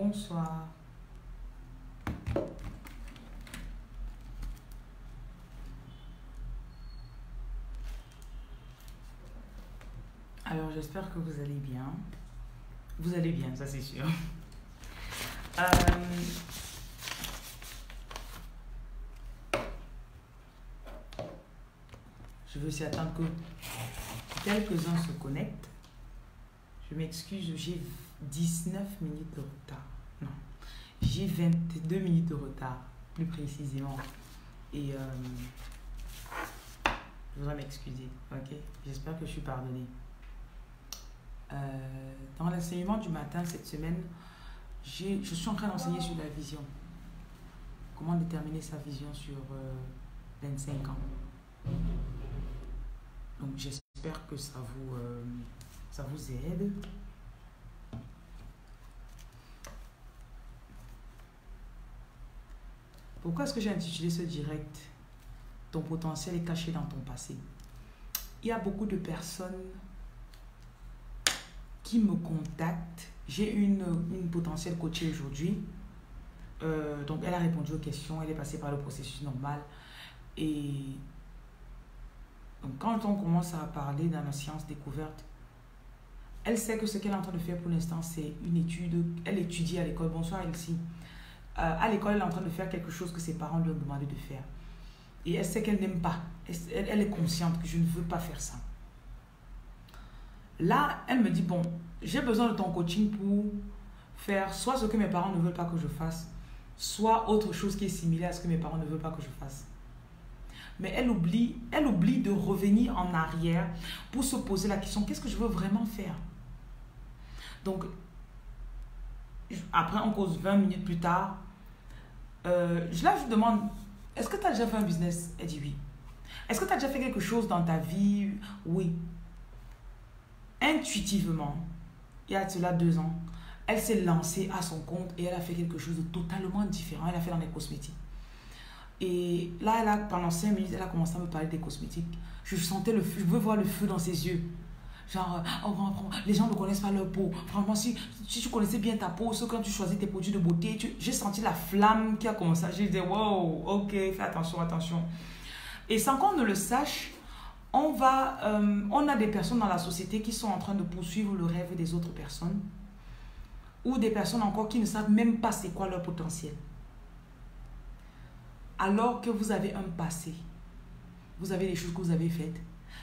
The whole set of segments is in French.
Bonsoir. Alors, j'espère que vous allez bien. Vous allez bien, ça c'est sûr. Euh, je veux aussi attendre que quelques-uns se connectent. Je m'excuse, j'ai 19 minutes de retard. Non, j'ai 22 minutes de retard, plus précisément. Et euh, je voudrais m'excuser, ok? J'espère que je suis pardonnée. Euh, dans l'enseignement du matin cette semaine, je suis en train d'enseigner sur la vision. Comment déterminer sa vision sur 25 euh, ans? Donc j'espère que ça vous, ça vous aide. Pourquoi est-ce que j'ai intitulé ce direct Ton potentiel est caché dans ton passé? Il y a beaucoup de personnes qui me contactent. J'ai une, une potentielle coachée aujourd'hui. Euh, donc, elle a répondu aux questions, elle est passée par le processus normal. Et donc, quand on commence à parler dans la science découverte, elle sait que ce qu'elle est en train de faire pour l'instant, c'est une étude. Elle étudie à l'école. Bonsoir, Elsie. Euh, à l'école, elle est en train de faire quelque chose que ses parents lui ont demandé de faire. Et elle sait qu'elle n'aime pas. elle, est consciente que je ne veux pas faire ça. Là, elle me dit, bon, j'ai besoin de ton coaching pour faire soit ce que mes parents ne veulent pas que je fasse, soit autre chose qui est similaire à ce que mes parents ne veulent pas que je fasse. Mais elle oublie, elle oublie de revenir en arrière pour se poser la question, qu'est-ce que je veux vraiment faire? Donc, après, on cause 20 minutes plus tard, euh, je la je demande, est-ce que tu as déjà fait un business? Elle dit oui. Est-ce que tu as déjà fait quelque chose dans ta vie? Oui intuitivement, il y a cela deux ans, elle s'est lancée à son compte et elle a fait quelque chose de totalement différent. Elle a fait dans les cosmétiques. Et là, elle a, pendant cinq minutes, elle a commencé à me parler des cosmétiques. Je sentais le feu, je veux voir le feu dans ses yeux. Genre, oh, les gens ne connaissent pas leur peau. Franchement, si, si tu connaissais bien ta peau, ce quand tu choisis tes produits de beauté, j'ai senti la flamme qui a commencé. J'ai dit, wow, ok, fais attention, attention. Et sans qu'on ne le sache, on, va, euh, on a des personnes dans la société qui sont en train de poursuivre le rêve des autres personnes ou des personnes encore qui ne savent même pas c'est quoi leur potentiel. Alors que vous avez un passé, vous avez des choses que vous avez faites,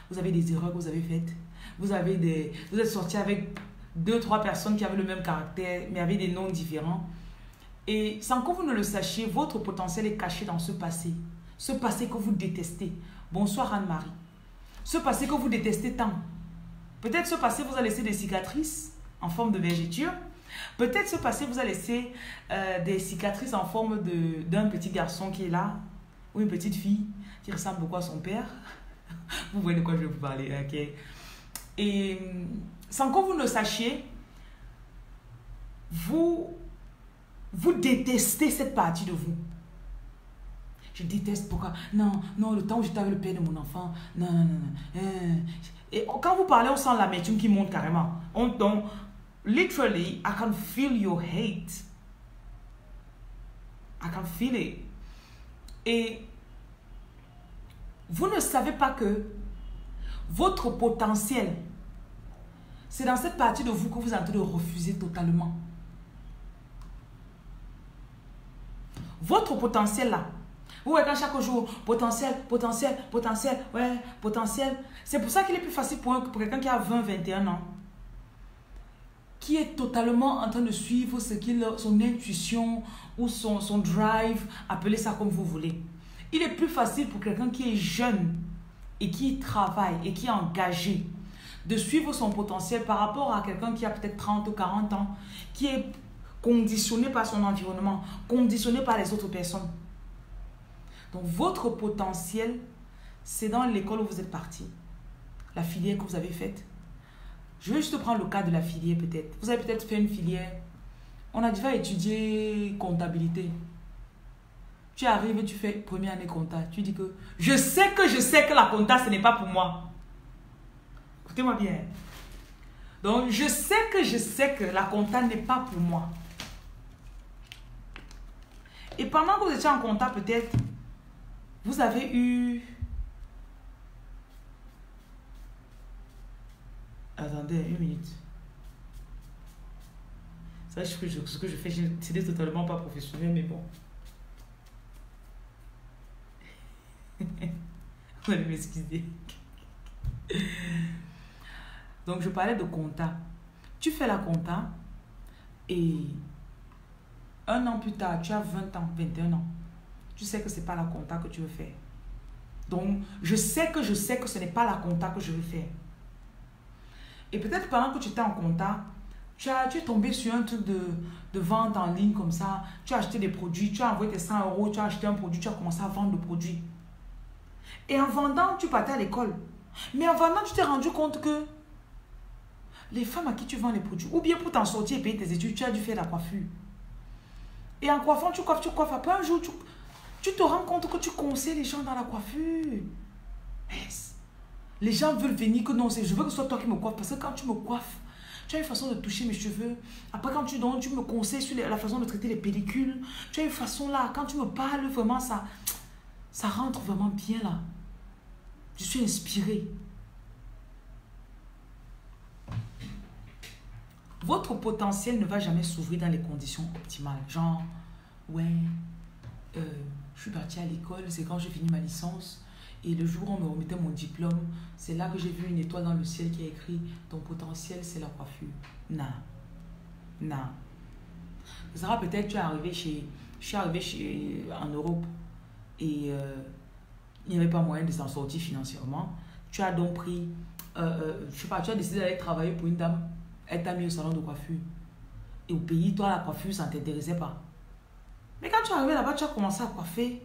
vous avez des erreurs que vous avez faites, vous, avez des, vous êtes sorti avec deux, trois personnes qui avaient le même caractère mais avaient des noms différents. Et sans que vous ne le sachiez, votre potentiel est caché dans ce passé. Ce passé que vous détestez. Bonsoir Anne-Marie ce passé que vous détestez tant. Peut-être ce passé vous a laissé des cicatrices en forme de vergeture. Peut-être ce passé vous a laissé euh, des cicatrices en forme d'un petit garçon qui est là, ou une petite fille qui ressemble beaucoup à son père. vous voyez de quoi je vais vous parler, ok? Et sans que vous ne sachiez, vous, vous détestez cette partie de vous. Je déteste pourquoi? Non, non, le temps où j'étais avec le père de mon enfant. Non, non, non. Euh. Et quand vous parlez, on sent l'amertume qui monte carrément. On, donc, literally, I can feel your hate. I can feel it. Et vous ne savez pas que votre potentiel, c'est dans cette partie de vous que vous êtes en train de refuser totalement. Votre potentiel là, vous quand chaque jour, potentiel, potentiel, potentiel, ouais, potentiel. C'est pour ça qu'il est plus facile pour, pour quelqu'un qui a 20, 21 ans, qui est totalement en train de suivre ce qu'il, son intuition ou son, son drive, appelez ça comme vous voulez. Il est plus facile pour quelqu'un qui est jeune et qui travaille et qui est engagé de suivre son potentiel par rapport à quelqu'un qui a peut-être 30 ou 40 ans, qui est conditionné par son environnement, conditionné par les autres personnes. Donc, votre potentiel, c'est dans l'école où vous êtes parti, la filière que vous avez faite. Je vais juste prendre le cas de la filière peut-être. Vous avez peut-être fait une filière. On a déjà étudié comptabilité. Tu arrives et tu fais première année compta. Tu dis que je sais que je sais que la compta, ce n'est pas pour moi. Écoutez-moi bien. Donc, je sais que je sais que la compta n'est pas pour moi. Et pendant que vous étiez en compta, peut-être, vous avez eu... Attendez, une minute. Ça, ce que je, ce que je fais, c'était totalement pas professionnel, mais bon. Vous allez m'excuser. Donc, je parlais de compta. Tu fais la compta et un an plus tard, tu as 20 ans, 21 ans. Tu sais que ce n'est pas la compta que tu veux faire. Donc, je sais que je sais que ce n'est pas la compta que je veux faire. Et peut-être pendant que tu étais en compta, tu, as, tu es tombé sur un truc de, de, vente en ligne comme ça. Tu as acheté des produits, tu as envoyé tes 100 euros, tu as acheté un produit, tu as commencé à vendre le produit. Et en vendant, tu partais à l'école. Mais en vendant, tu t'es rendu compte que les femmes à qui tu vends les produits, ou bien pour t'en sortir et payer tes études, tu as dû faire la coiffure. Et en coiffant, tu coiffes, tu coiffes. Après un jour, tu, te rends compte que tu conseilles les gens dans la coiffure. Les gens veulent venir que non, je veux que ce soit toi qui me coiffe. Parce que quand tu me coiffes, tu as une façon de toucher mes cheveux. Après, quand tu donnes, tu me conseilles sur la façon de traiter les pellicules. Tu as une façon là. Quand tu me parles, vraiment, ça, ça rentre vraiment bien là. Je suis inspirée. Votre potentiel ne va jamais s'ouvrir dans les conditions optimales. Genre, ouais, euh, je suis partie à l'école, c'est quand j'ai fini ma licence. Et le jour où on me remettait mon diplôme, c'est là que j'ai vu une étoile dans le ciel qui a écrit Ton potentiel, c'est la coiffure. Non. Non. Ça peut-être tu es arrivé chez. Je suis arrivé chez, en Europe et euh, il n'y avait pas moyen de s'en sortir financièrement. Tu as donc pris. Euh, euh, je sais pas, tu as décidé d'aller travailler pour une dame elle t'a mis au salon de coiffure. Et au pays, toi, la coiffure, ça ne t'intéressait pas. Mais quand tu es arrivé là-bas, tu as commencé à coiffer.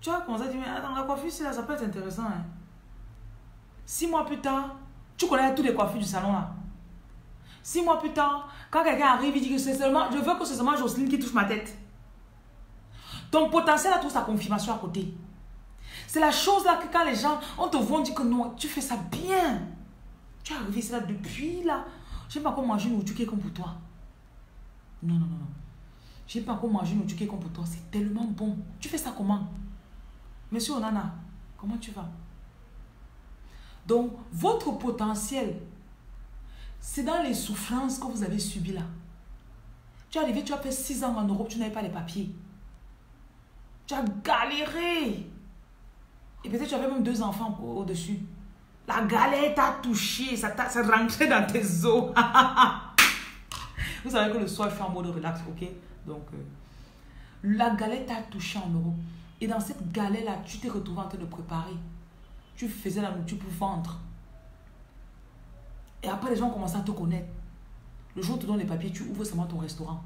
Tu as commencé à dire, mais attends, la coiffure, là, ça peut être intéressant. Hein. Six mois plus tard, tu connais tous les coiffures du salon là. Six mois plus tard, quand quelqu'un arrive, il dit que c'est seulement, je veux que c'est seulement Jocelyne qui touche ma tête. Ton potentiel a tout sa confirmation à côté. C'est la chose là que quand les gens, on te voit, on dit que non, tu fais ça bien. Tu es arrivé là depuis là. Je n'ai pas encore manger une qui comme pour toi. Non, non, non, non. Je n'ai pas encore manger une qui comme pour toi. C'est tellement bon. Tu fais ça comment? Monsieur Onana, comment tu vas? Donc, votre potentiel, c'est dans les souffrances que vous avez subies là. Tu es arrivé, tu as fait 6 ans en Europe, tu n'avais pas les papiers. Tu as galéré. Et peut-être tu avais même deux enfants au-dessus. La galette t'a touché, ça t'a rentré dans tes os. Vous savez que le soir, je suis en mode relax, ok? Donc, euh, la galette t'a touché en euros. Et dans cette galette-là, tu t'es retrouvé en train de préparer. Tu faisais la nourriture pour vendre. Et après, les gens commencent à te connaître. Le jour où tu donnes les papiers, tu ouvres seulement ton restaurant.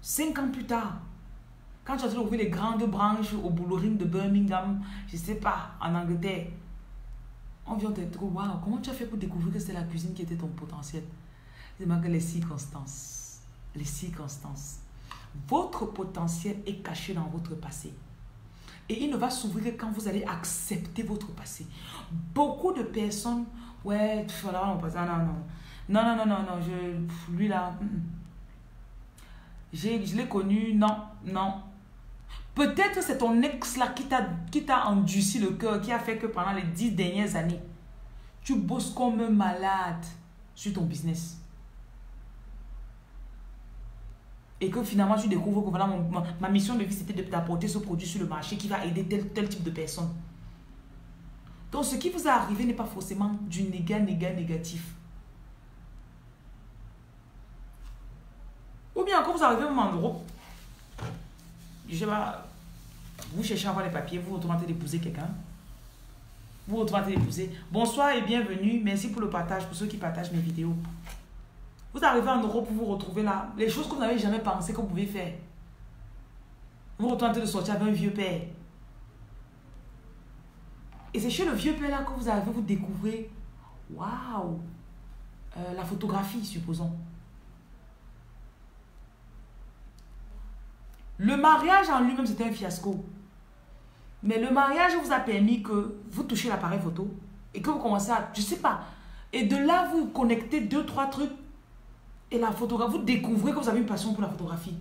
Cinq ans plus tard, quand tu as ouvert les grandes branches au Bullring de Birmingham, je ne sais pas, en Angleterre, on vient te dire, waouh, comment tu as fait pour découvrir que c'est la cuisine qui était ton potentiel? C'est que les circonstances. Les circonstances. Votre potentiel est caché dans votre passé. Et il ne va s'ouvrir que quand vous allez accepter votre passé. Beaucoup de personnes, ouais, voilà, non, non, non. Non, non, non, non, non, je, lui là, mm, mm. je l'ai connu, non, non, Peut-être c'est ton ex là qui t'a endurci le cœur, qui a fait que pendant les dix dernières années, tu bosses comme un malade sur ton business. Et que finalement tu découvres que voilà, ma, mission de vie c'était de t'apporter ce produit sur le marché qui va aider tel, tel type de personne. Donc ce qui vous est arrivé n'est pas forcément du négat, négat, négatif. Ou bien quand vous arrivez au moment je sais pas, vous cherchez à avoir les papiers, vous vous train d'épouser quelqu'un. Vous vous train d'épouser. Bonsoir et bienvenue. Merci pour le partage, pour ceux qui partagent mes vidéos. Vous arrivez en Europe pour vous retrouver là. Les choses que vous n'avez jamais pensé que vous pouvez faire. Vous vous de sortir avec un vieux père. Et c'est chez le vieux père là que vous arrivez, vous découvrez, waouh, euh, la photographie, supposons. Le mariage en lui-même, c'était un fiasco. Mais le mariage vous a permis que vous touchez l'appareil photo et que vous commencez à, je sais pas, et de là, vous connectez deux, trois trucs et la photographie, vous découvrez que vous avez une passion pour la photographie.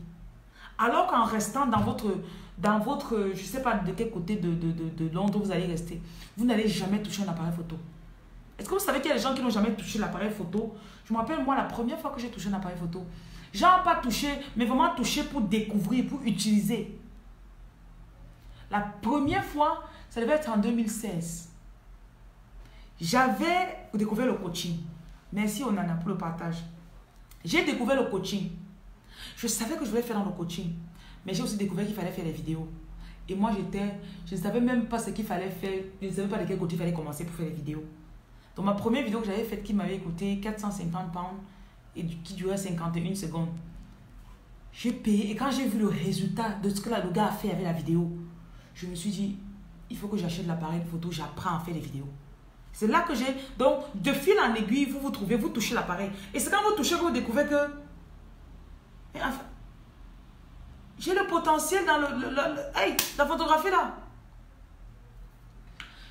Alors qu'en restant dans votre, dans votre, je sais pas de quel côté de, de, de, de Londres vous allez rester, vous n'allez jamais toucher un appareil photo. Est-ce que vous savez qu'il y a des gens qui n'ont jamais touché l'appareil photo? Je me rappelle, moi, la première fois que j'ai touché un appareil photo, genre pas touché, mais vraiment touché pour découvrir, pour utiliser. La première fois, ça devait être en 2016. J'avais découvert le coaching. Merci Onana pour le partage. J'ai découvert le coaching. Je savais que je voulais faire dans le coaching. Mais j'ai aussi découvert qu'il fallait faire des vidéos. Et moi, j'étais, je ne savais même pas ce qu'il fallait faire. Je ne savais pas de quel côté il fallait commencer pour faire des vidéos. Donc, ma première vidéo que j'avais faite qui m'avait coûté 450 pounds et qui durait 51 secondes, j'ai payé. Et quand j'ai vu le résultat de ce que le gars a fait avec la vidéo, je me suis dit, il faut que j'achète l'appareil photo, j'apprends à faire des vidéos. C'est là que j'ai... Donc, de fil en aiguille, vous vous trouvez, vous touchez l'appareil. Et c'est quand vous touchez que vous découvrez que... J'ai le potentiel dans le, hey, la photographie là.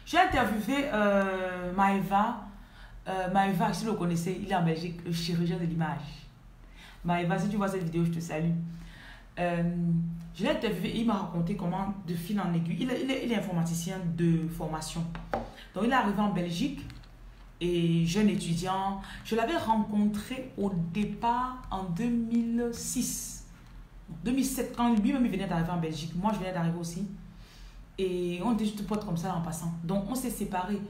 J'ai interviewé euh, Maeva. Euh, Maeva, si vous le connaissez, il est en Belgique, chirurgien de l'image. Maeva, si tu vois cette vidéo, je te salue. Euh, je l'ai interviewé, il m'a raconté comment, de fil en aiguille, il, il, est, informaticien de formation. Donc, il est arrivé en Belgique et jeune étudiant. Je l'avais rencontré au départ en 2006. 2007, quand lui-même venait d'arriver en Belgique. Moi, je venais d'arriver aussi. Et on était juste potes comme ça en passant. Donc, on s'est séparés.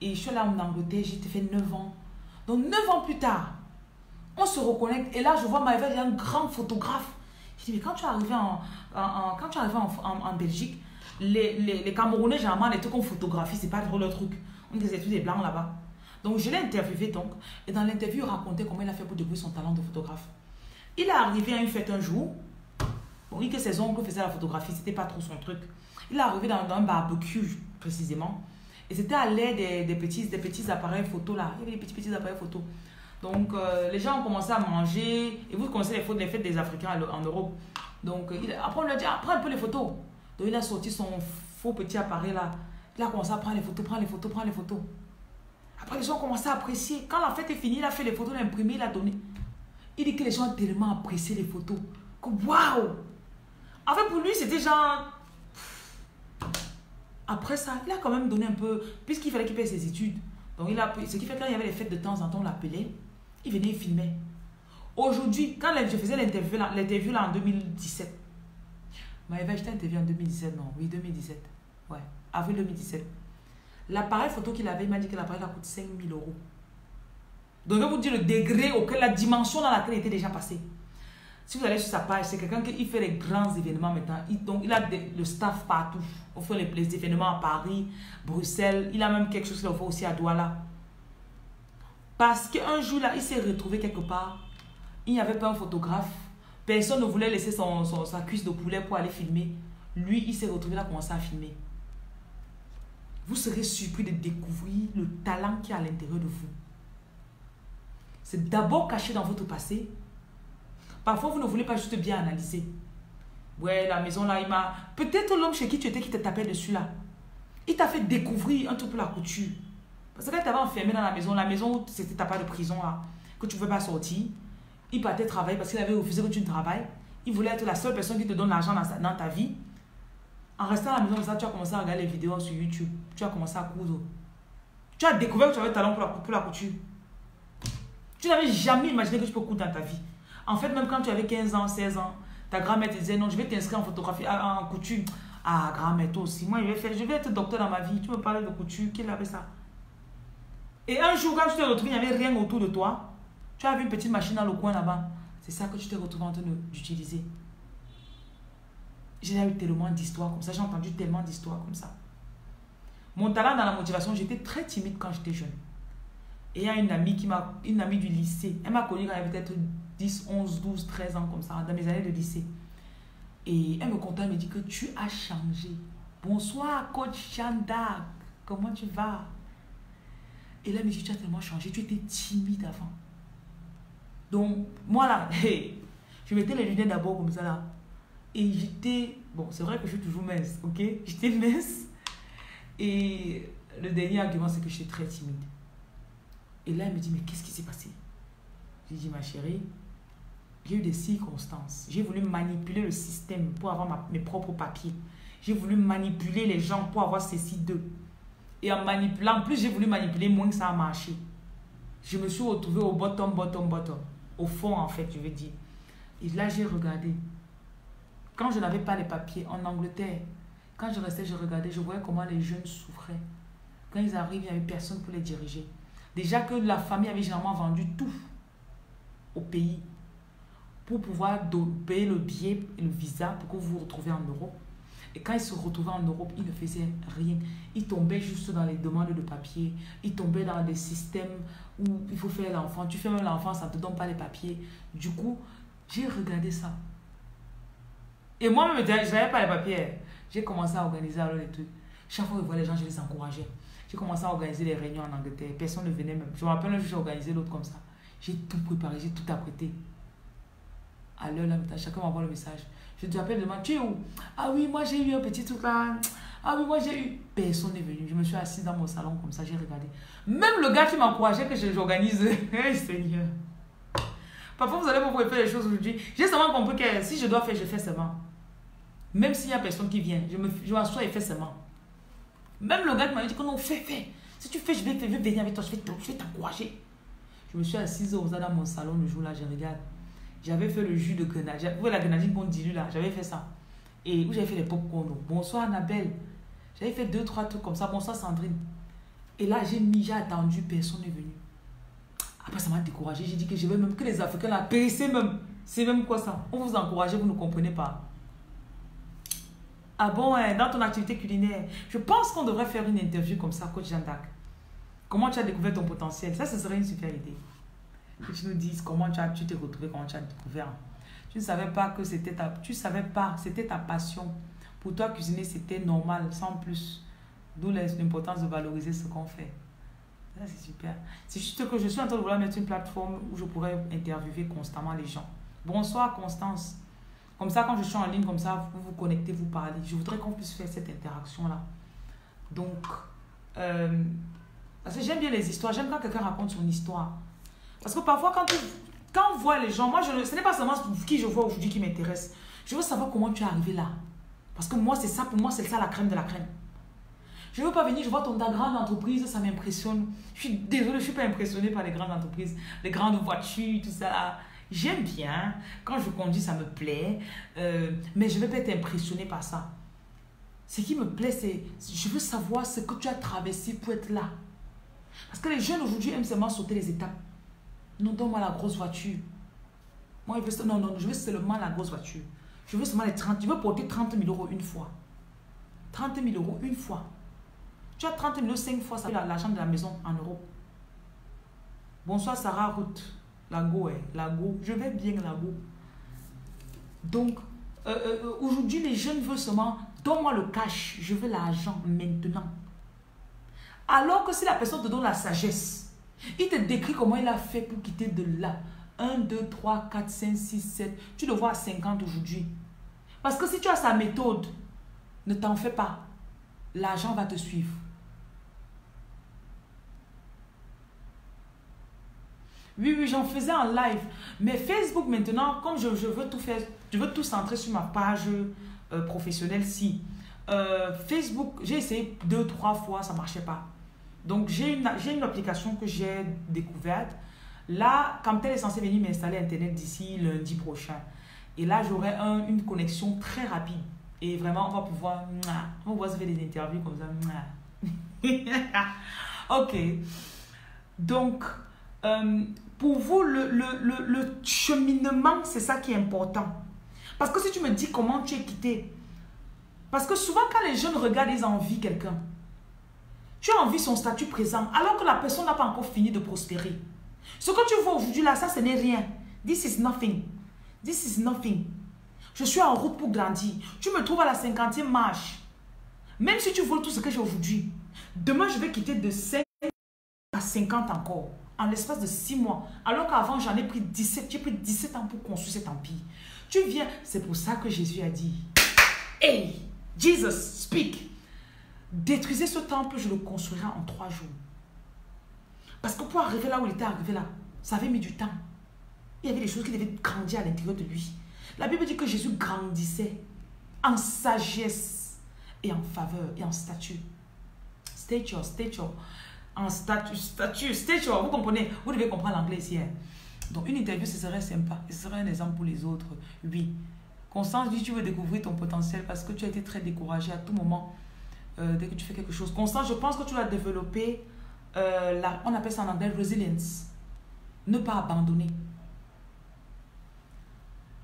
Et je suis là en Angleterre, j'ai fait 9 ans. Donc, 9 ans plus tard, on se reconnecte. Et là, je vois Maëva, il y a un grand photographe. Je dis, mais quand tu es arrivé en, quand tu es arrivé en, Belgique, les, les, les, Camerounais, généralement, les trucs qu'on photographie, c'est pas trop leur truc. On disait tous des blancs là-bas. Donc, je l'ai interviewé donc. Et dans l'interview, il racontait comment il a fait pour découvrir son talent de photographe. Il est arrivé à une fête un jour. Bon, oui, que ses oncles faisaient la photographie, c'était pas trop son truc. Il est arrivé dans, un barbecue, précisément. Et c'était à l'aide des, petits, appareils photo là. Il y avait des petits, appareils photo. Donc, euh, les gens ont commencé à manger. Et vous connaissez les, les fêtes des Africains en Europe. Donc, il, après, on lui a dit, ah, prends un peu les photos. Donc, il a sorti son faux petit appareil là. Il a commencé à prendre les photos, prendre les photos, prendre les photos. Après, les gens ont commencé à apprécier. Quand la fête est finie, il a fait les photos, il a imprimé, il a donné. Il dit que les gens ont tellement apprécié les photos. Que waouh! En fait, pour lui, c'était genre. Après ça, il a quand même donné un peu. Puisqu'il fallait qu'il paye ses études. Donc, il a, ce qui fait que quand il y avait les fêtes de temps en temps, on l'appelait. Il venait, il filmait. Aujourd'hui, quand je faisais l'interview là, là en 2017, Maëva, j'étais interviewé en 2017, non, oui, 2017. Ouais, avril 2017. L'appareil photo qu'il avait, il m'a dit que l'appareil coûte 5000 euros. Donc, je vais vous dire le degré auquel, la dimension dans laquelle il était déjà passé. Si vous allez sur sa page, c'est quelqu'un qui fait les grands événements maintenant. donc, il a le staff partout. On fait les, les, événements à Paris, Bruxelles. Il a même quelque chose qu'il fait aussi à Douala. Parce qu'un jour, là, il s'est retrouvé quelque part. Il n'y avait pas un photographe. Personne ne voulait laisser son, sa cuisse de poulet pour aller filmer. Lui, il s'est retrouvé là, à commencer à filmer. Vous serez surpris de découvrir le talent qui est à l'intérieur de vous. C'est d'abord caché dans votre passé. Parfois, vous ne voulez pas juste bien analyser. Ouais, la maison là, il m'a. Peut-être l'homme chez qui tu étais qui te tapait dessus là. Il t'a fait découvrir un truc pour la couture. Parce que quand tu enfermé dans la maison, la maison où c'était ta part de prison là, que tu ne pouvais pas sortir, il partait travailler parce qu'il avait refusé que tu ne travailles. Il voulait être la seule personne qui te donne l'argent dans, ta vie. En restant à la maison ça, tu as commencé à regarder les vidéos sur YouTube. Tu as commencé à coudre. Tu as découvert que tu avais le talent pour la, pour la couture. Tu n'avais jamais imaginé que tu peux coudre dans ta vie. En fait, même quand tu avais 15 ans, 16 ans, ta grand-mère te disait non, je vais t'inscrire en photographie, en couture. Ah, grand-mère, toi aussi. Moi, je vais, faire, je vais être docteur dans ma vie. Tu me parles de couture. Qui avait ça? Et un jour, quand tu t'es retrouvé, il n'y avait rien autour de toi. Tu as vu une petite machine dans le coin là-bas? C'est ça que tu t'es retrouvé en train d'utiliser. J'ai eu tellement d'histoires comme ça. J'ai entendu tellement d'histoires comme ça. Mon talent dans la motivation, j'étais très timide quand j'étais jeune. Et il y a une amie, qui m'a, une amie du lycée. Elle m'a connue quand elle avait peut-être 10, 11, 12, 13 ans comme ça, dans mes années de lycée. Et elle me contacte, elle me dit que tu as changé. Bonsoir, coach Chanda. Comment tu vas? Et là, elle me dit, tu as tellement changé. Tu étais timide avant. Donc, moi là, je mettais les lunettes d'abord comme ça là. Et j'étais, bon, c'est vrai que je suis toujours mince, ok? J'étais mince. Et le dernier argument, c'est que j'étais très timide. Et là, elle me dit, mais qu'est-ce qui s'est passé? J'ai dit, ma chérie, J'ai eu des circonstances. J'ai voulu manipuler le système pour avoir mes propres papiers. J'ai voulu manipuler les gens pour avoir ceci d'eux. Et en manipulant, plus j'ai voulu manipuler moins que ça a marché. Je me suis retrouvée au bottom, bottom, bottom. Au fond, en fait, je veux dire. Là, j'ai regardé. Quand je n'avais pas les papiers en Angleterre, quand je restais, je regardais, je voyais comment les jeunes souffraient. Quand ils arrivent, il n'y avait personne pour les diriger. Déjà que la famille avait généralement vendu tout au pays pour pouvoir payer le billet et le visa pour que vous vous retrouviez en Europe. Et quand ils se retrouvaient en Europe, ils ne faisaient rien. Ils tombaient juste dans les demandes de papier. Ils tombaient dans des systèmes où il faut faire l'enfant. Tu fais même l'enfant, ça ne te donne pas les papiers. Du coup, j'ai regardé ça. Et moi-même, je n'avais pas les papiers. J'ai commencé à organiser alors les trucs. Chaque fois que je voyais les gens, je les encourageais. J'ai commencé à organiser des réunions en Angleterre. Personne ne venait même. Je me rappelle j'ai organisé l'autre comme ça. J'ai tout préparé, j'ai tout apprêté. À l'heure, là, chacun m'envoie le message. Je te rappelle, demande, tu es où? Ah oui, moi j'ai eu un petit truc là. Ah oui, moi j'ai eu. Personne n'est venu. Je me suis assise dans mon salon comme ça, j'ai regardé. Même le gars qui m'encourageait que j'organise. hey, Seigneur. Parfois, vous allez vous faire les choses aujourd'hui. J'ai seulement compris que si je dois faire, je fais seulement. Même s'il n'y a personne qui vient, je m'assois je et fais seulement. Même le gars qui m'a dit que non, fais, fais. Si tu fais, je vais, venir avec toi, je vais t'encourager. Je me suis assise dans mon salon le jour-là, je regarde. J'avais fait le jus de grenadine. Vous voyez la grenadine qu'on dilue là, j'avais fait ça. Et où j'avais fait les pop-corn. Bonsoir Annabelle. J'avais fait deux, trois trucs comme ça. Bonsoir Sandrine. Et là, j'ai mis, j'ai attendu, personne n'est venu. Après, ça m'a découragé. J'ai dit que je vais même que les Africains là périssaient même. C'est même quoi ça? On vous encourage, vous ne comprenez pas. Ah bon, hein, dans ton activité culinaire, je pense qu'on devrait faire une interview comme ça, coach Jean d'Arc. Comment tu as découvert ton potentiel? Ça, ce serait une super idée. Que tu nous dises comment tu as, tu t'es retrouvé, comment tu as découvert. Tu ne savais pas que c'était ta, tu savais pas, c'était ta passion. Pour toi, cuisiner, c'était normal, sans plus. D'où l'importance de valoriser ce qu'on fait. Ça, c'est super. C'est juste que je suis en train de vouloir mettre une plateforme où je pourrais interviewer constamment les gens. Bonsoir, Constance. Comme ça, quand je suis en ligne, comme ça, vous vous connectez, vous parlez. Je voudrais qu'on puisse faire cette interaction-là. Donc, euh, parce que j'aime bien les histoires. J'aime quand quelqu'un raconte son histoire. Parce que parfois, quand, on voit les gens, moi, je, ce n'est pas seulement qui je vois aujourd'hui qui m'intéresse. Je veux savoir comment tu es arrivé là. Parce que moi, c'est ça, pour moi, c'est ça la crème de la crème. Je ne veux pas venir, je vois ton grande entreprise, ça m'impressionne. Je suis désolée, je ne suis pas impressionnée par les grandes entreprises, les grandes voitures, tout ça. J'aime bien. Quand je conduis, ça me plaît. Euh, mais je ne vais pas être impressionnée par ça. Ce qui me plaît, c'est je veux savoir ce que tu as traversé pour être là. Parce que les jeunes aujourd'hui aiment seulement sauter les étapes. Non, donne-moi la grosse voiture. Moi, je veux, non, non, je veux seulement la grosse voiture. Je veux seulement les 30. Je veux porter 30 000 euros une fois. 30 000 euros une fois. Tu as 30 000 euros 5 fois, ça fait l'argent de la maison en Europe. Bonsoir Sarah Ruth. Lago, hein. Lago. Je vais bien, Lago. Donc, euh, euh, euh, aujourd'hui, les jeunes veulent seulement, donne-moi le cash, je veux l'argent maintenant. Alors que si la personne te donne la sagesse, il te décrit comment il a fait pour quitter de là. 1, 2, 3, 4, 5, 6, 7. Tu le vois à 50 aujourd'hui. Parce que si tu as sa méthode, ne t'en fais pas. L'argent va te suivre. Oui, oui, j'en faisais en live. Mais Facebook maintenant, comme je, veux tout faire, je veux tout centrer sur ma page euh, professionnelle, si. Euh, Facebook, j'ai essayé deux, trois fois, ça ne marchait pas. Donc, j'ai une, une application que j'ai découverte. Là, quand elle est censée venir m'installer Internet d'ici lundi prochain. Et là, j'aurai un, une connexion très rapide. Et vraiment, on va pouvoir, on va pouvoir se faire des interviews comme ça. ok. Donc, euh, pour vous, le, le, le, le cheminement, c'est ça qui est important. Parce que si tu me dis comment tu es quitté, parce que souvent quand les jeunes regardent, ils envient quelqu'un. Tu as envie son statut présent alors que la personne n'a pas encore fini de prospérer. Ce que tu vois aujourd'hui là, ça ce n'est rien. This is nothing. This is nothing. Je suis en route pour grandir. Tu me trouves à la 50e marche. Même si tu vois tout ce que j'ai aujourd'hui, demain je vais quitter de 5 à 50 encore. En l'espace de 6 mois. Alors qu'avant j'en ai pris 17. J'ai pris 17 ans pour construire cet empire. Tu viens. C'est pour ça que Jésus a dit Hey, Jesus, speak. Détruisez ce temple, je le construirai en trois jours. Parce que pour arriver là où il était arrivé là, ça avait mis du temps. Il y avait des choses qui devaient grandir à l'intérieur de lui. La Bible dit que Jésus grandissait en sagesse et en faveur et en statut. Stature, stature. En statut, statut, stature. Vous comprenez? Vous devez comprendre l'anglais ici. Hein. Donc une interview, ce serait sympa. Ce serait un exemple pour les autres. Oui. Constance dit tu veux découvrir ton potentiel parce que tu as été très découragé à tout moment euh, dès que tu fais quelque chose. Constance, je pense que tu dois développer, euh, on appelle ça en anglais resilience. Ne pas abandonner.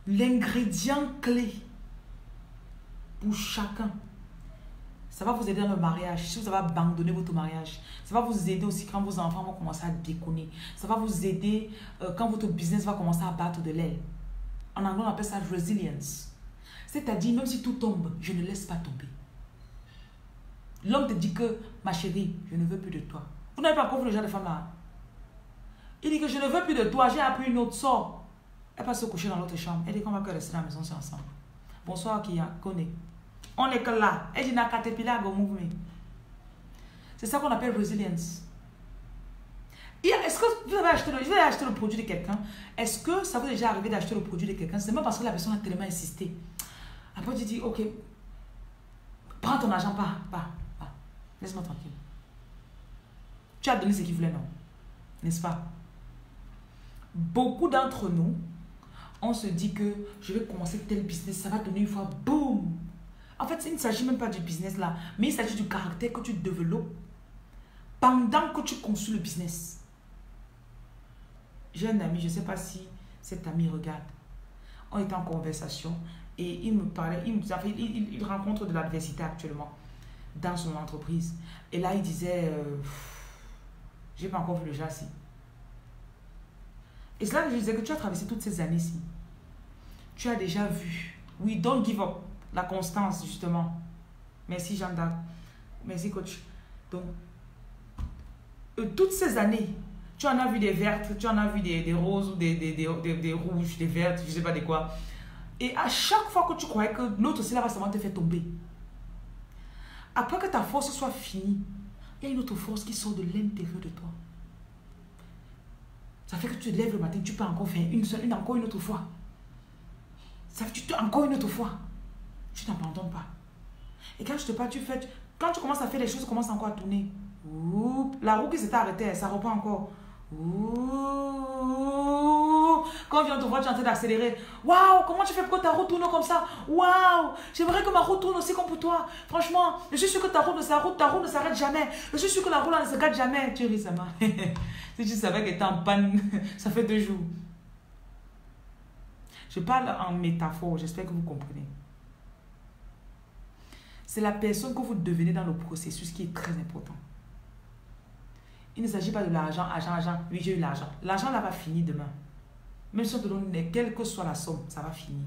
L'ingrédient clé pour chacun, ça va vous aider dans le mariage. Si vous avez abandonné votre mariage, ça va vous aider aussi quand vos enfants vont commencer à déconner. Ça va vous aider euh, quand votre business va commencer à battre de l'aile. En anglais, on appelle ça resilience. C'est-à-dire, même si tout tombe, je ne laisse pas tomber. L'homme te dit que, ma chérie, je ne veux plus de toi. Vous n'avez pas encore le genre de femme là Il dit que je ne veux plus de toi, j'ai appris une autre sort. Elle va se coucher dans l'autre chambre. Elle dit qu'on va que rester à la maison, c'est ensemble. Bonsoir, Kia, connaît. On est que là. Elle dit, n'a mouvement. C'est ça qu'on appelle resilience. Est-ce que vous avez acheté le, produit de quelqu'un Est-ce que ça vous est déjà arrivé d'acheter le produit de quelqu'un? C'est même parce que la personne a tellement insisté. Après, tu dis, ok, prends ton argent, pas, pas. Laisse-moi tranquille. Tu as donné ce qu'il voulait, non? N'est-ce pas? Beaucoup d'entre nous, on se dit que je vais commencer tel business, ça va donner une fois, boum En fait, il ne s'agit même pas du business là, mais il s'agit du caractère que tu développes pendant que tu construis le business. J'ai un ami, je ne sais pas si cet ami regarde. On était en conversation et il me parlait, il rencontre de l'adversité actuellement dans son entreprise. Et là, il disait, euh, j'ai pas encore vu le jazz Et que je disais que tu as traversé toutes ces années-ci. Tu as déjà vu. Oui, don't give up. La constance, justement. Merci, Jean d'Arc. Merci, coach. Donc, euh, toutes ces années, tu en as vu des vertes, tu en as vu des, des roses ou des, des, des, rouges, des vertes, je sais pas de quoi. Et à chaque fois que tu croyais que l'autre là va seulement te faire tomber, après que ta force soit finie, il y a une autre force qui sort de l'intérieur de toi. Ça fait que tu te lèves le matin, tu peux encore faire une seule, une encore une autre fois. Ça fait que tu te, encore une autre fois. Tu t'abandonnes pas. Et quand je te parle, tu fais, quand tu commences à faire les choses, commence encore à tourner. la roue qui s'est arrêtée, ça reprend encore. Quand on vient te voir, tu es en train d'accélérer. Waouh, comment tu fais pour que ta roue tourne comme ça? Waouh, j'aimerais que ma roue tourne aussi comme pour toi. Franchement, je suis sûr que ta roue ne s'arrête, ta roue ne s'arrête jamais. Je suis sûr que la roue ne se gâte jamais. Tu ris, ça si tu savais que tu es en panne, ça fait deux jours. Je parle en métaphore, j'espère que vous comprenez. C'est la personne que vous devenez dans le processus qui est très important. Il ne s'agit pas de l'argent, argent, argent. Oui, j'ai eu l'argent. L'argent là va finir demain. Même si on te donne quelle que soit la somme, ça va finir.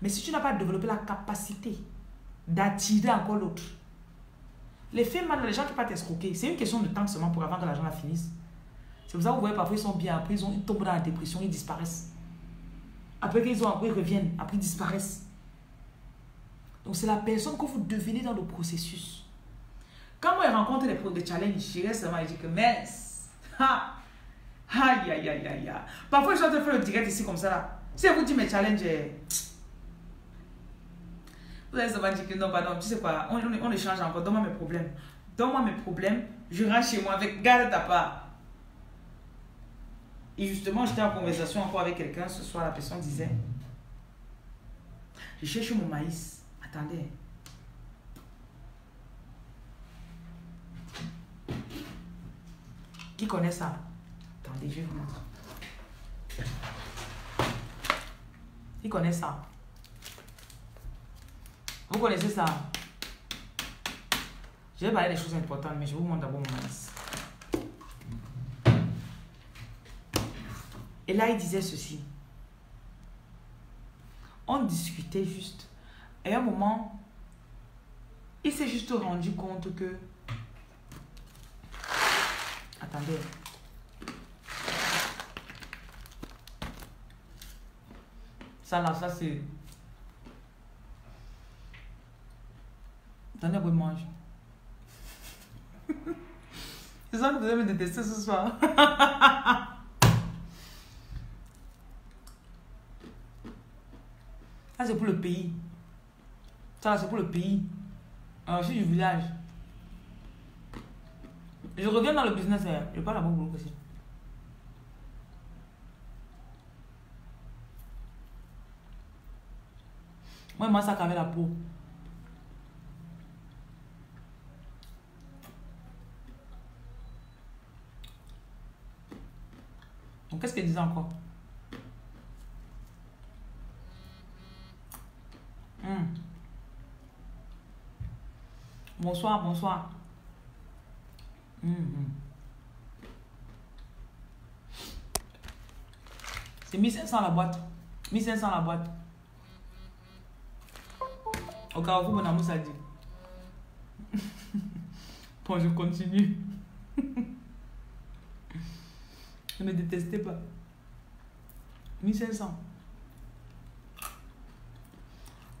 Mais si tu n'as pas développé la capacité d'attirer encore l'autre, les faits mal, les gens qui pas t'escroquer, c'est une question de temps seulement pour avant que l'argent la finisse. C'est pour ça que vous voyez parfois ils sont bien, après ils, ils tombent dans la dépression, ils disparaissent. Après qu'ils ont, après ils reviennent, après ils disparaissent. Donc c'est la personne que vous devenez dans le processus. Quand moi, je rencontre des, des challenges, je reste seulement et je dis que, mais, ha, aïe, aïe, aïe, aïe, aïe. Parfois, je dois te faire le direct ici comme ça, là. Si je vous dis mes challenges, eh, vous allez seulement dire que non, pardon, tu sais quoi, on, on, on échange encore, donne-moi mes problèmes. Donne-moi mes problèmes, je rentre chez moi avec garde ta part. Et justement, j'étais en conversation encore avec quelqu'un ce soir, la personne disait, je cherche mon maïs. Attendez. Qui connaît ça? Attendez, je vais ça Vous connaissez ça Je vais parler des choses importantes, mais je vous montre d'abord mon maïs. Et là, il disait ceci. On discutait juste. Et à un moment, il s'est juste rendu compte que Attendez. Ça là, ça c'est. Donnez vous mange. C'est ça que vous allez me détester ce soir. ça c'est pour le pays. Ça c'est pour le pays. Alors, je suis du village. Je reviens dans le business, hein. je parle à beaucoup aussi. Moi, moi, ça avec la peau. Donc, qu'est-ce qu'elle disait encore? Hmm. Bonsoir, bonsoir. Hmm, hmm. C'est 1500 la boîte. 1500 la boîte. Au cas où mon amour ça dit. bon, je continue. ne me détestez pas. 1500.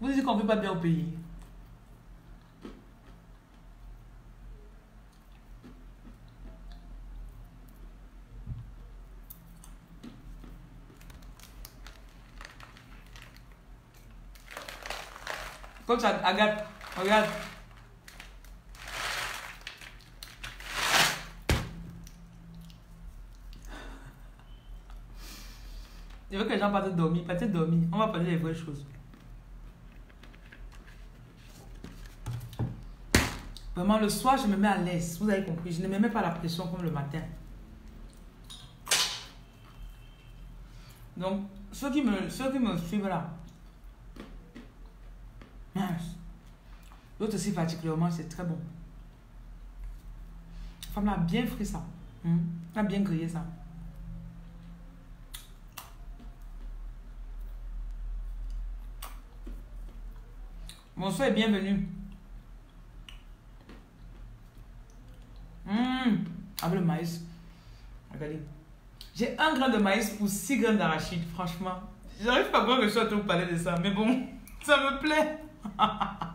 Vous dites qu'on ne veut pas bien au pays. Comme ça, regarde. Je veux que les gens partent dormir, partent dormir. On va parler des vraies choses. Vraiment, le soir, je me mets à l'aise. Vous avez compris. Je ne me mets pas la pression comme le matin. Donc, ceux qui me, ceux qui me suivent là, mince. L'autre aussi, particulièrement, c'est très bon. La femme a bien frit ça. Hmm? A bien grillé ça. Bonsoir et bienvenue. Mmh, avec le maïs. Regardez. J'ai un grain de maïs pour six grains d'arachide, franchement. J'arrive pas à croire que je sois trop parler de ça, mais bon, ça me plaît.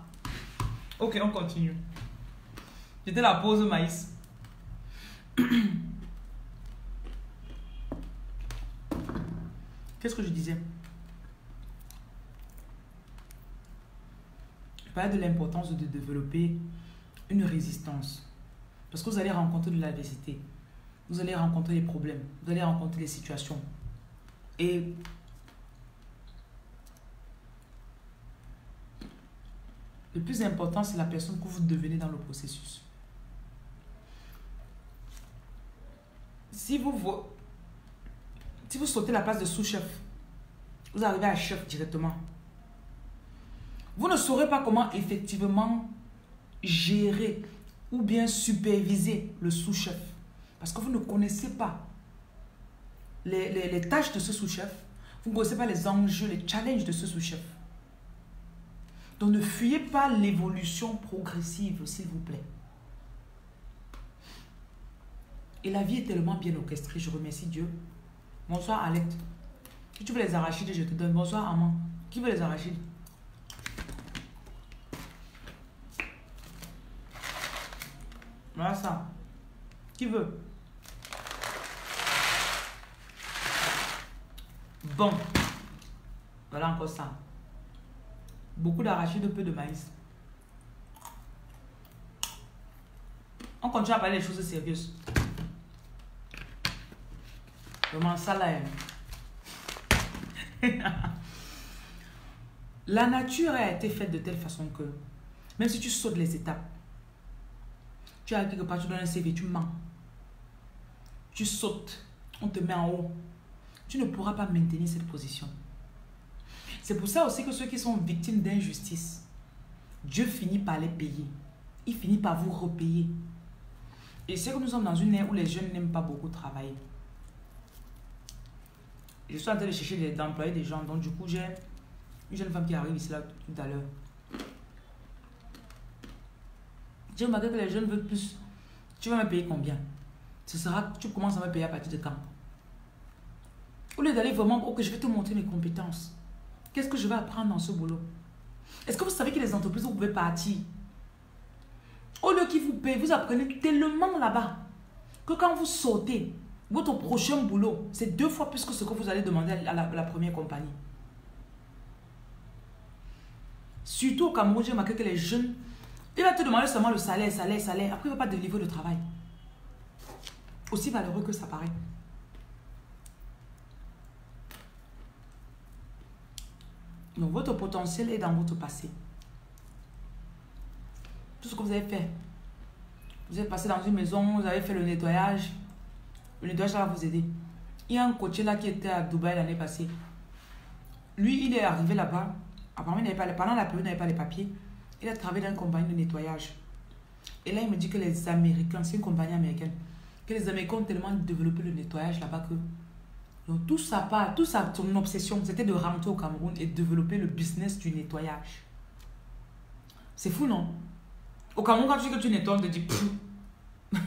ok, on continue. C'était la pause maïs. Qu'est-ce que je disais? De l'importance de développer une résistance. Parce que vous allez rencontrer de l'adversité. Vous allez rencontrer des problèmes. Vous allez rencontrer des situations. Et le plus important, c'est la personne que vous devenez dans le processus. Si vous, sautez la place de sous-chef, vous arrivez à chef directement. Vous ne saurez pas comment effectivement gérer ou bien superviser le sous-chef. Parce que vous ne connaissez pas les, tâches de ce sous-chef. Vous ne connaissez pas les enjeux, les challenges de ce sous-chef. Donc ne fuyez pas l'évolution progressive, s'il vous plaît. Et la vie est tellement bien orchestrée. Je remercie Dieu. Bonsoir, Alec. Si tu veux les arachides, je te donne? Bonsoir, Amand. Qui veut les arachides? Voilà ça. Qui veut? Bon. Voilà encore ça. Beaucoup d'arachides, peu de maïs. On continue à parler des choses sérieuses. Vraiment, ça là. Hein. La nature a été faite de telle façon que, même si tu sautes les étapes, tu as quelque part, tu donnes un CV, tu mens. Tu sautes, on te met en haut. Tu ne pourras pas maintenir cette position. C'est pour ça aussi que ceux qui sont victimes d'injustice, Dieu finit par les payer. Il finit par vous repayer. Et c'est que nous sommes dans une ère où les jeunes n'aiment pas beaucoup travailler. Je suis en train de chercher d'employer des gens. Donc, du coup, j'ai une jeune femme qui arrive ici là tout à l'heure. J'ai remarqué que les jeunes veulent plus. Tu vas me payer combien? Ce sera, tu commences à me payer à partir de quand? Au lieu d'aller vraiment, ok, je vais te montrer mes compétences. Qu'est-ce que je vais apprendre dans ce boulot? Est-ce que vous savez que les entreprises, vous pouvez partir? Au lieu qu'ils vous payent, vous apprenez tellement là-bas que quand vous sautez, votre prochain boulot, c'est deux fois plus que ce que vous allez demander à la, première compagnie. Surtout au Cameroun, j'ai remarqué que les jeunes, il va te demander seulement le salaire, salaire, salaire. Après, il ne va pas délivrer le travail. Aussi malheureux que ça paraît. Donc, votre potentiel est dans votre passé. Tout ce que vous avez fait. Vous êtes passé dans une maison, vous avez fait le nettoyage. Le nettoyage, va vous aider. Il y a un coach là qui était à Dubaï l'année passée. Lui, il est arrivé là-bas. Apparemment, il n'avait pas, pendant la période, il n'avait pas les papiers. Il a travaillé dans une compagnie de nettoyage. Et là, il me dit que les Américains, c'est une compagnie américaine, que les Américains ont tellement développé le nettoyage là-bas que. Donc, tout ça part, tout ça, son obsession, c'était de rentrer au Cameroun et développer le business du nettoyage. C'est fou, non? Au Cameroun, quand tu dis que tu nettoies, on te dit.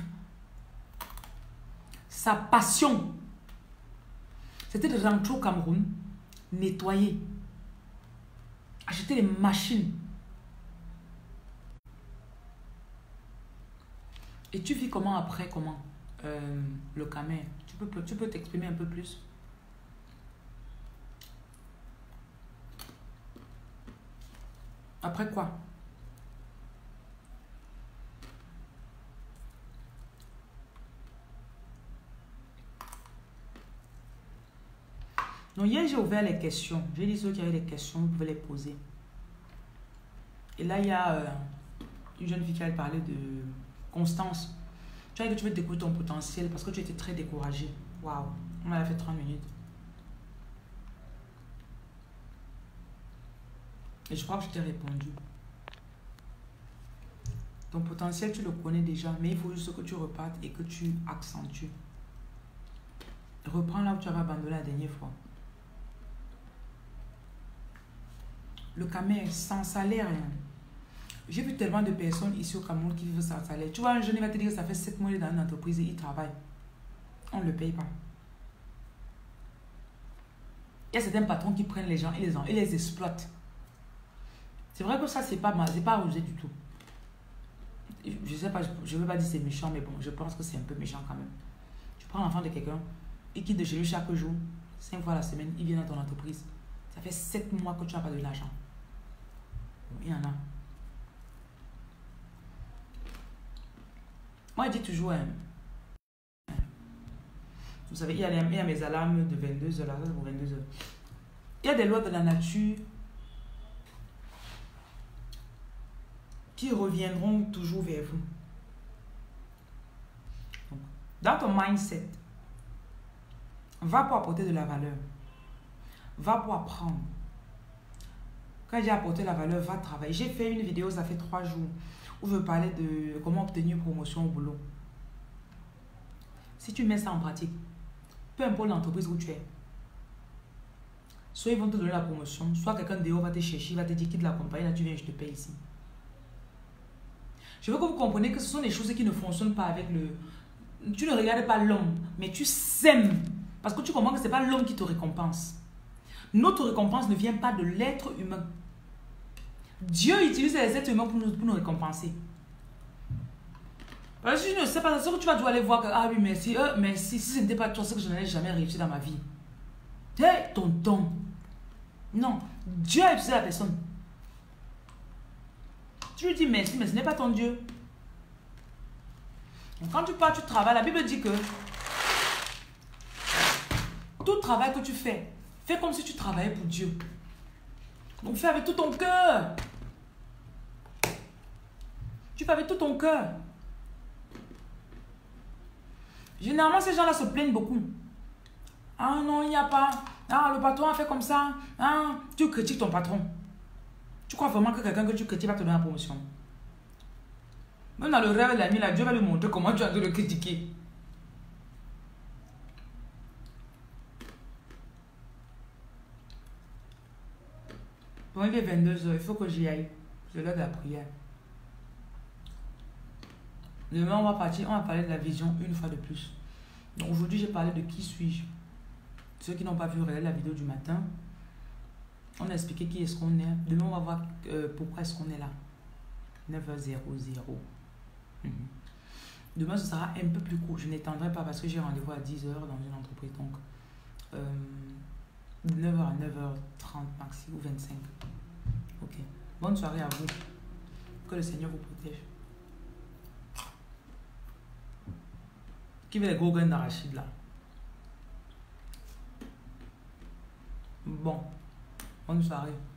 Sa passion, c'était de rentrer au Cameroun, nettoyer, acheter les machines. Et tu vis comment après, comment euh, le Camer Tu peux tu peux t'exprimer un peu plus? Après quoi? Donc hier, j'ai ouvert les questions. J'ai dit ceux qui avaient des questions, vous pouvez les poser. Et là, il y a euh, une jeune fille qui a parlé de Constance. Tu vois que tu veux découvrir ton potentiel parce que tu étais très découragée. Waouh, on m'a fait 30 minutes. Et je crois que je t'ai répondu. Ton potentiel, tu le connais déjà, mais il faut juste que tu repartes et que tu accentues. Reprends là où tu avais abandonné la dernière fois. Le Camer, sans salaire. Hein. J'ai vu tellement de personnes ici au Cameroun qui vivent sans salaire. Tu vois, un jeune, il va te dire que ça fait 7 mois dans une entreprise et il travaille. On ne le paye pas. Il y a certains patrons qui prennent les gens et les, et les exploitent. C'est vrai que ça, c'est pas pas arrosé du tout. Je sais pas, je veux pas dire c'est méchant, mais bon, je pense que c'est un peu méchant quand même. Tu prends l'enfant de quelqu'un, il quitte de chez lui chaque jour, 5 fois la semaine, il vient dans ton entreprise. Ça fait 7 mois que tu n'as pas de l'argent. Il y en a. Moi, je dis toujours, hein, vous savez, il y, a a mes alarmes de 22h, là, 22h. Il y a des lois de la nature qui reviendront toujours vers vous. Dans ton mindset, va pour apporter de la valeur. Va pour apprendre. Quand j'ai apporté la valeur, va travailler. J'ai fait une vidéo, ça fait trois jours, où je parlais de comment obtenir une promotion au boulot. Si tu mets ça en pratique, peu importe l'entreprise où tu es, soit ils vont te donner la promotion, soit quelqu'un de haut va te chercher, va te dire quitte la compagnie, là tu viens, je te paye ici. Je veux que vous compreniez que ce sont des choses qui ne fonctionnent pas avec le... Tu ne regardes pas l'homme, mais tu sèmes. Parce que tu comprends que ce n'est pas l'homme qui te récompense. Notre récompense ne vient pas de l'être humain. Dieu utilise les êtres humains pour nous, pour nous récompenser. Parce que je ne sais pas, c'est que tu vas aller voir que, ah oui, merci, euh, merci, si ce n'était pas toi, c'est que je n'allais jamais réussi dans ma vie. Hé, hey, tonton. Non, Dieu a utilisé la personne. Tu lui dis merci, mais ce n'est pas ton Dieu. quand tu pars, tu travailles, la Bible dit que tout travail que tu fais, fais comme si tu travaillais pour Dieu. Donc fais avec tout ton cœur. Tu fais avec tout ton cœur. Généralement, ces gens-là se plaignent beaucoup. Ah non, il n'y a pas. Ah, le patron a fait comme ça. Ah, tu critiques ton patron. Vraiment que quelqu'un que tu critiques va te donner la promotion? Même dans le rêve de la nuit, là, Dieu va lui montrer comment tu as dû le critiquer. Bon, il est 22h, il faut que j'y aille. C'est l'heure de la prière. Demain, on va partir, on va parler de la vision une fois de plus. Donc aujourd'hui, j'ai parlé de qui suis-je. Ceux qui n'ont pas vu la vidéo du matin, on a expliqué qui est-ce qu'on est. Demain, on va voir euh, pourquoi est-ce qu'on est là. 9h00. Mhm. Demain, ce sera un peu plus court. Je n'étendrai pas parce que j'ai rendez-vous à 10h dans une entreprise. Donc, de 9h à 9h30 maxi ou 25. Ok. Bonne soirée à vous. Que le Seigneur vous protège. Qui veut les gros d'arachide là? Bon. Bonne soirée.